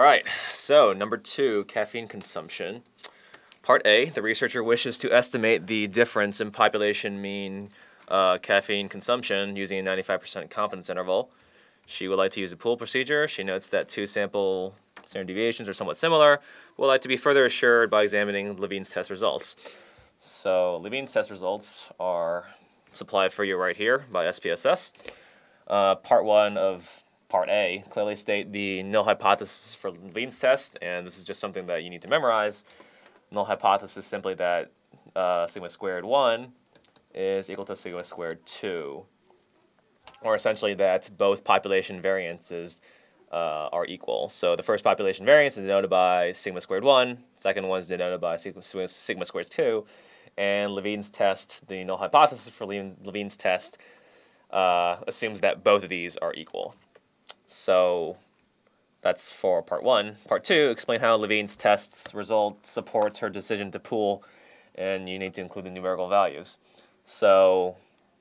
All right, so number two, caffeine consumption. Part A, the researcher wishes to estimate the difference in population mean uh, caffeine consumption using a 95% confidence interval. She would like to use a pool procedure. She notes that two sample standard deviations are somewhat similar. Would like to be further assured by examining Levene's test results. So Levene's test results are supplied for you right here by SPSS. Uh, part one of part A clearly state the null hypothesis for Levene's test, and this is just something that you need to memorize. Null hypothesis simply that uh, sigma squared 1 is equal to sigma squared 2, or essentially that both population variances uh, are equal. So the first population variance is denoted by sigma squared 1, second one is denoted by sigma, sigma squared 2, and Levene's test, the null hypothesis for Levene's test, uh, assumes that both of these are equal. So that's for part one. Part two, explain how Levene's test result supports her decision to pool, and you need to include the numerical values. So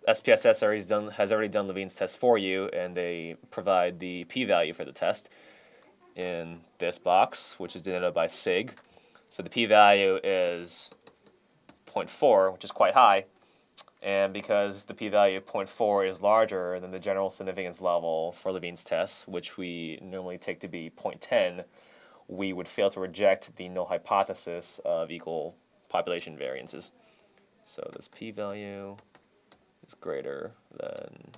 SPSS already done, has already done Levene's test for you, and they provide the p-value for the test in this box, which is denoted by sig. So the p-value is 0.4, which is quite high. And because the p-value of 0.4 is larger than the general significance level for Levene's test, which we normally take to be 0.10, we would fail to reject the null hypothesis of equal population variances. So this p-value is greater than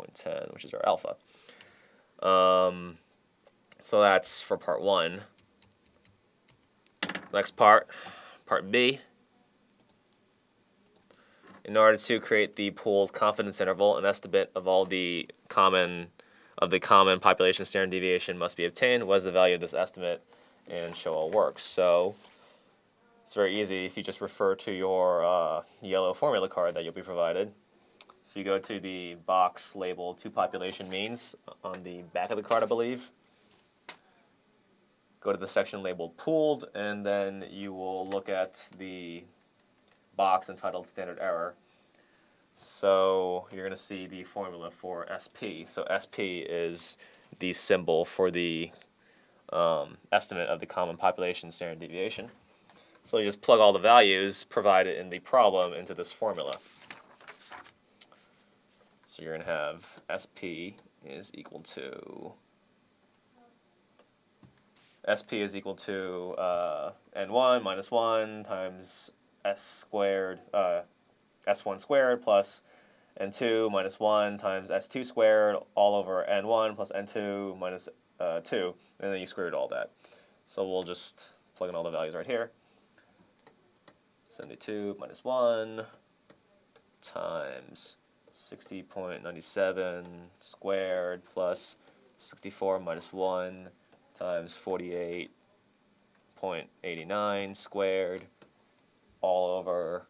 0.10, which is our alpha. Um, so that's for part one. Next part, part B in order to create the pooled confidence interval, an estimate of all the common of the common population standard deviation must be obtained. What is the value of this estimate? And show all works. So it's very easy if you just refer to your uh, yellow formula card that you'll be provided. If you go to the box labeled two population means on the back of the card, I believe, go to the section labeled pooled, and then you will look at the box entitled standard error. So you're going to see the formula for SP. So SP is the symbol for the um, estimate of the common population standard deviation. So you just plug all the values provided in the problem into this formula. So you're going to have SP is equal to SP is equal to uh, N1 minus 1 times s squared, uh, s1 squared plus n2 minus 1 times s2 squared all over n1 plus n2 minus, uh, 2, and then you squared all that. So we'll just plug in all the values right here. 72 minus 1 times 60.97 squared plus 64 minus 1 times 48.89 squared all over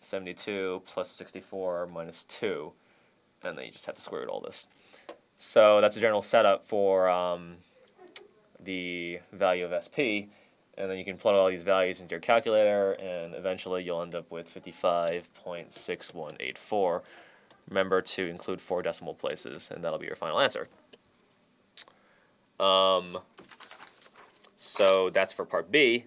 72 plus 64 minus 2. And then you just have to square root all this. So that's a general setup for um, the value of SP. And then you can plug all these values into your calculator, and eventually you'll end up with 55.6184. Remember to include four decimal places, and that'll be your final answer. Um, so that's for part B.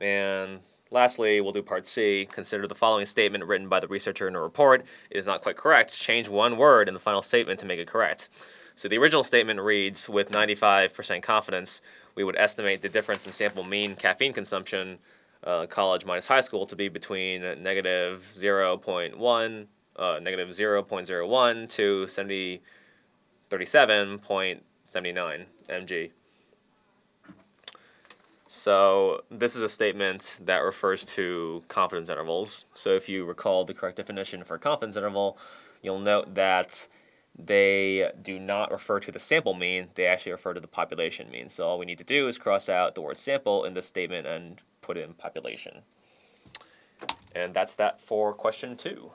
And Lastly, we'll do part C. Consider the following statement written by the researcher in a report. It is not quite correct. Change one word in the final statement to make it correct. So the original statement reads, with 95% confidence, we would estimate the difference in sample mean caffeine consumption, uh, college minus high school, to be between negative 0.1, uh, negative 0.01 to 70, 37.79 mg. So this is a statement that refers to confidence intervals. So if you recall the correct definition for confidence interval, you'll note that they do not refer to the sample mean, they actually refer to the population mean. So all we need to do is cross out the word sample in this statement and put in population. And that's that for question two.